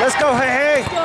Let's go, hey, hey.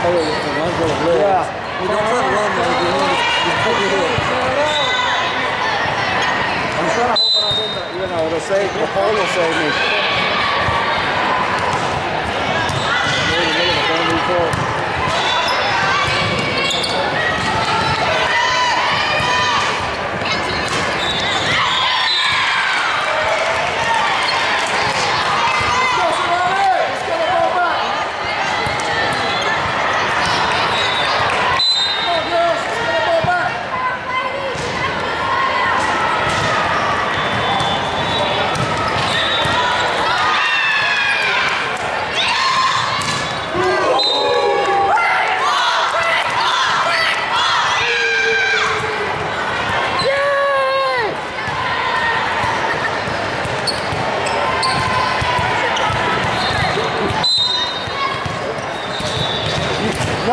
Kelly and Angela Blair. Yeah. We don't try to run like you just put your head. I'm trying to hope I don't that, you know, to save, the Paul will save me.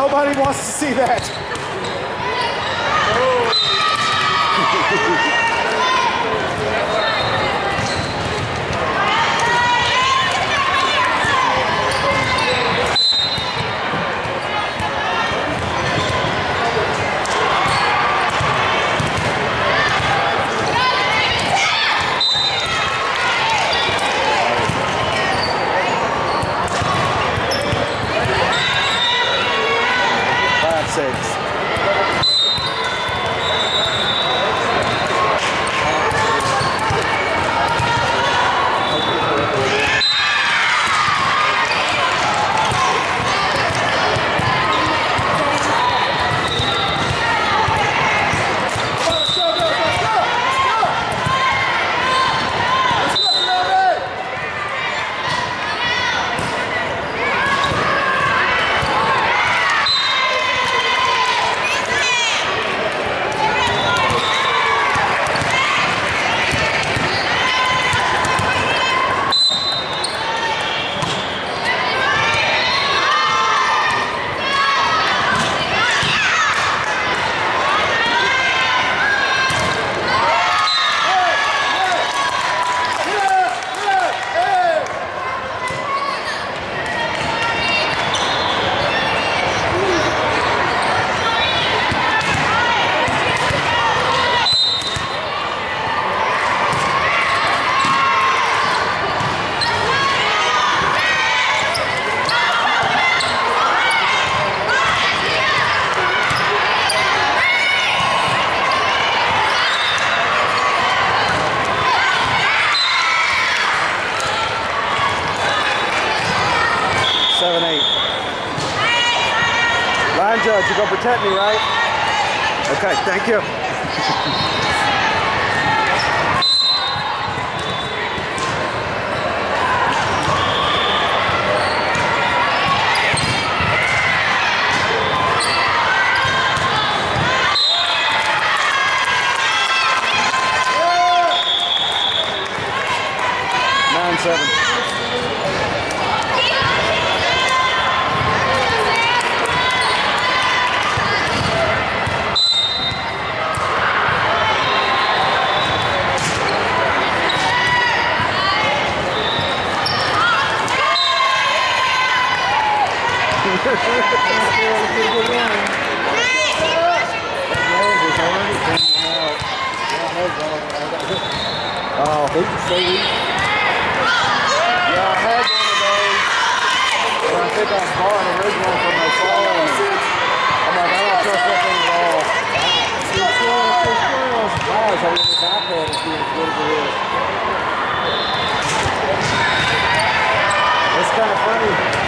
Nobody wants to see that. You're gonna protect me, right? Okay, thank you. Nine seven. Oh, just say yeah, I had one of those. And I think I bought an original from my phone. I'm like, I don't trust that thing at all. It's still, it's still on surprise how this iPad is being as good as it is. It's kind of funny.